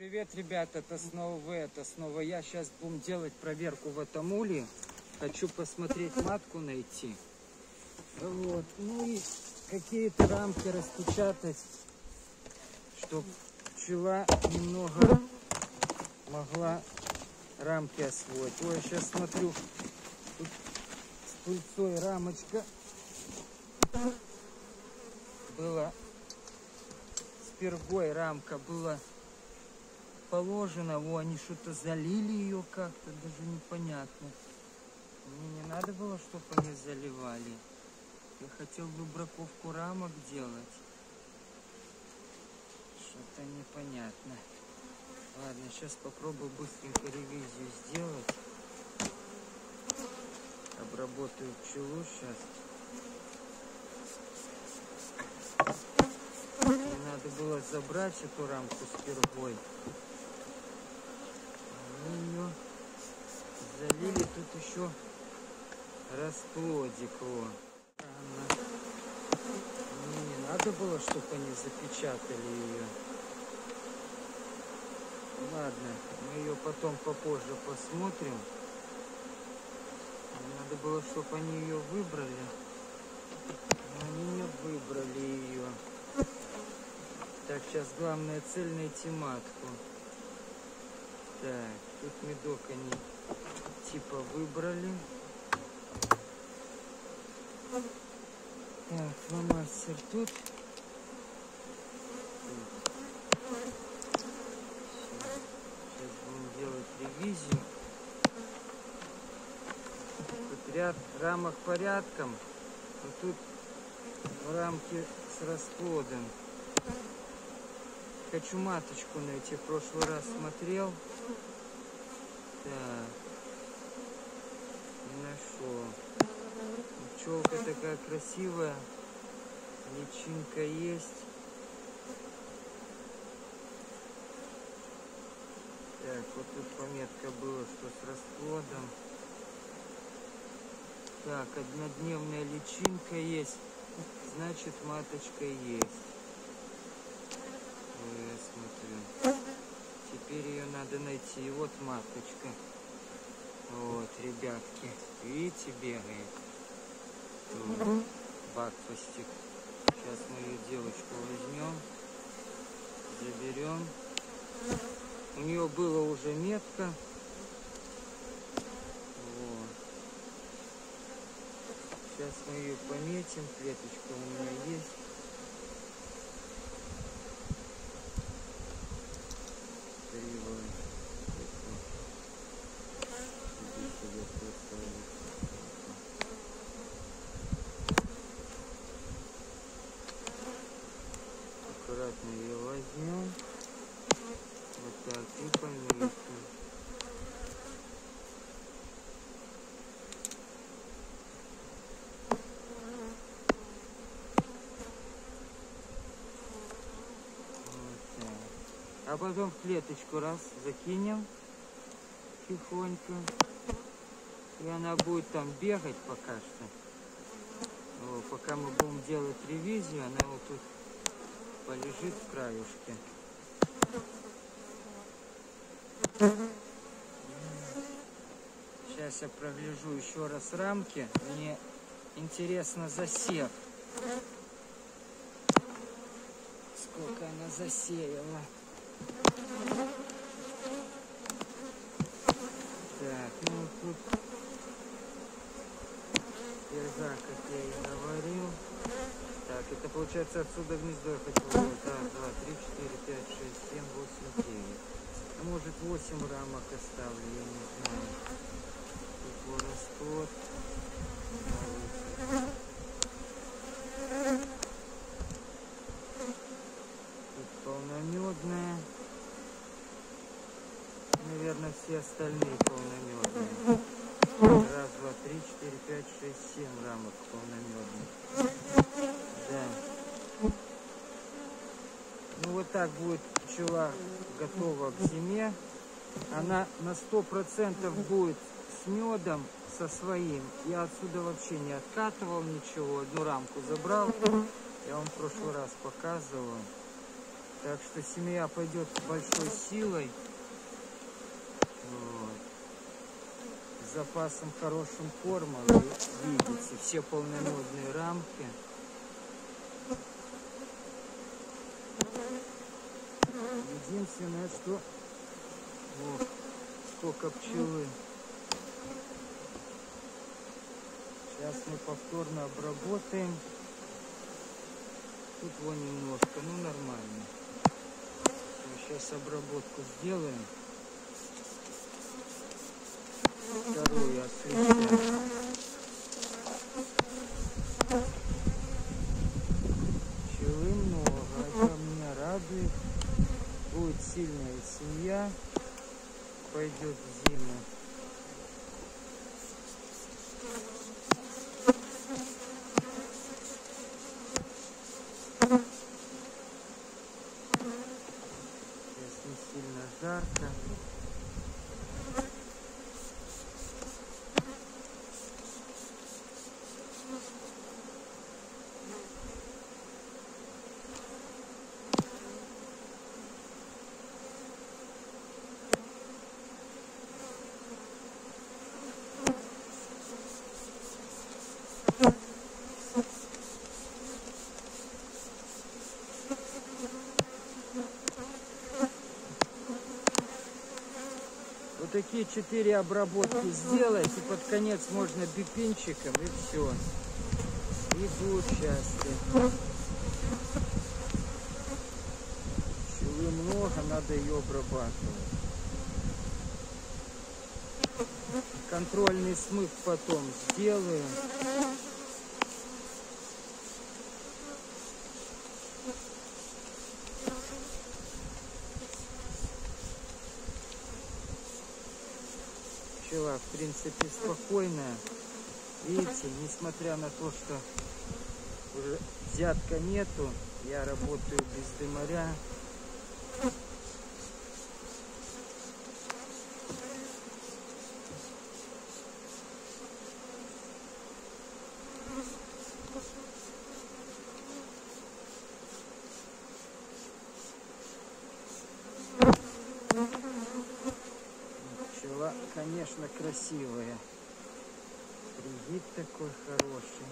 Привет, ребята, это снова вы, это снова я. Сейчас будем делать проверку в этом уле. Хочу посмотреть матку найти. Вот, ну и какие-то рамки распечатать, чтобы пчела немного могла рамки освоить. Ой, сейчас смотрю, тут с пыльцой рамочка была, с пергой рамка была положено, во, они что-то залили ее как-то, даже непонятно. Мне не надо было, чтобы они заливали. Я хотел бы браковку рамок делать. Что-то непонятно. Ладно, сейчас попробую быстренько ревизию сделать. Обработаю пчелу сейчас. Мне надо было забрать эту рамку с пергой. Они ее залили тут еще расплодик. Во. Странно. Мне не надо было, чтобы они запечатали ее. Ладно, мы ее потом попозже посмотрим. Надо было, чтобы они ее выбрали. Но они не выбрали ее. Так, сейчас главная цель найти матку. Так, тут медок они типа выбрали. Так, фломастер тут. Сейчас будем делать ревизию. Тут ряд рамок порядком. Но тут рамки с расплодом. Хочу маточку найти. В прошлый раз смотрел. Так. Не нашел. Пчелка такая красивая. Личинка есть. Так, вот тут пометка была, что с расплодом. Так, однодневная личинка есть. Значит, маточка есть. Ой, я смотрю. Теперь ее надо найти. И вот маточка. Вот, ребятки. Видите, бегает. Бакфастик. Сейчас мы ее девочку возьмем. Заберем. У нее было уже метка. Вот. Сейчас мы ее пометим. Клеточка у меня есть. Кривая. Иди сюда, красавица. Аккуратно ее возьмем. Вот так и пометим. Вот так. А потом в клеточку раз закинем тихонько. И она будет там бегать пока что. Вот, пока мы будем делать ревизию, она вот тут полежит в краюшке. Сейчас я прогляжу еще раз рамки. Мне интересно засев. Сколько она засеяла. Так, ну тут перза, как я и говорил. Так, это получается отсюда гнездо я выбрать. Так, два, три, четыре, пять, шесть, семь, восемь, девять. А может восемь рамок оставлю, я не знаю. Тут вот расплод. Тут полномедная. Наверное, все остальные полномедные. Раз, два, три, четыре, пять, шесть, семь рамок полномедных. Да. Ну вот так будет пчела готова к зиме. Она на сто процентов будет с медом со своим. Я отсюда вообще не откатывал ничего. Одну рамку забрал. Я вам в прошлый раз показывал. Так что семья пойдет большой силой. Вот. Запасом хорошим корма, вы видите, все полномедные рамки. Единственное, что вот, сколько пчелы. Сейчас мы повторно обработаем. Тут его немножко, ну нормально. Сейчас обработку сделаем. Вторую освещаем. Пчелы много, это меня радует. Будет сильная семья, пойдет в зиму. Сейчас не сильно жарко. Такие четыре обработки сделать, и под конец можно бипинчиком, и все. И будет счастье. Пчелы много, надо ее обрабатывать. Контрольный смыв потом сделаю. Пчела, в принципе, спокойная. Видите, несмотря на то, что уже взятка нету, я работаю без дымаря. Пчела, конечно, красивая. Привид такой хороший.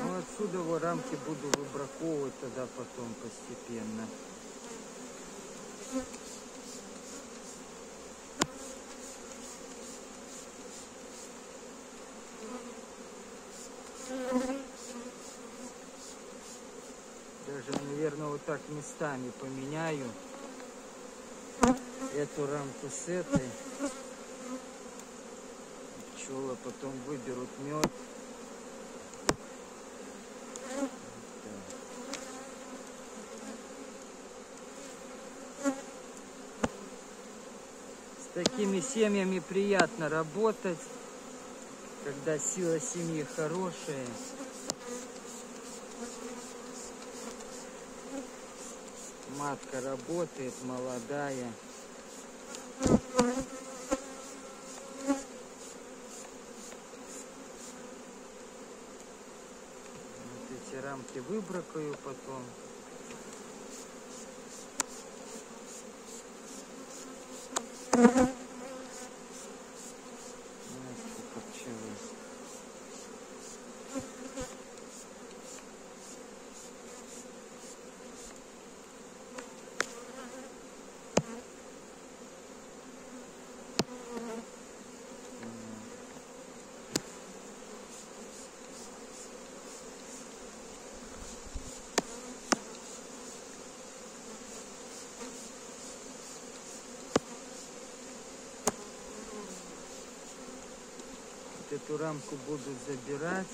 Ну, отсюда вот рамки буду выбраковывать тогда потом постепенно. Даже, наверное, вот так местами поменяю эту рамку с этой. Пчелы потом выберут мед. С такими семьями приятно работать, когда сила семьи хорошая. Матка работает, молодая. Вот эти рамки выбракаю потом. Вот сколько пчелы. Вот эту рамку буду забирать.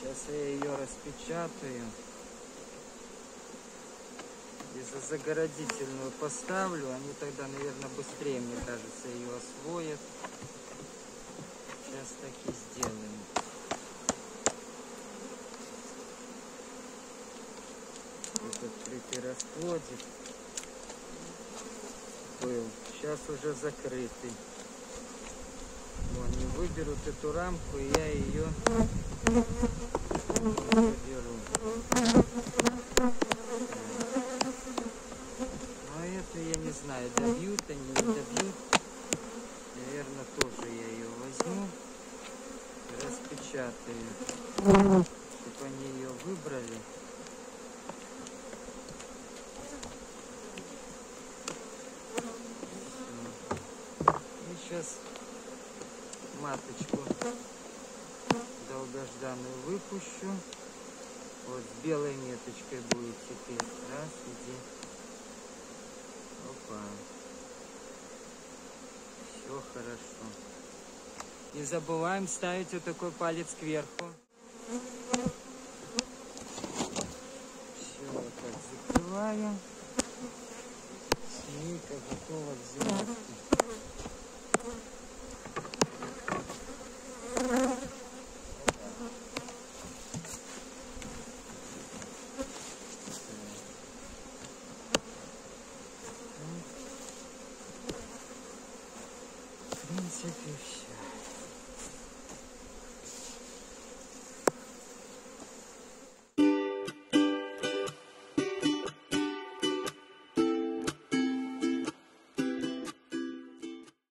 Сейчас я ее распечатаю. И за загородительную поставлю. Они тогда, наверное, быстрее, мне кажется, ее освоят. Сейчас так и сделаем. Тут открытый расплодик был. Сейчас уже закрытый. Они выберут эту рамку, и я ее заберу. Но это я не знаю, добьют они, не добьют. Наверное, тоже я ее возьму распечатаю, чтобы они ее выбрали. Всё. И сейчас маточку долгожданную выпущу. Вот с белой меточкой будет теперь. Раз, иди. Опа. Все хорошо. Не забываем ставить вот такой палец кверху. Все, вот так закрываю. Семейка готова к зимовке.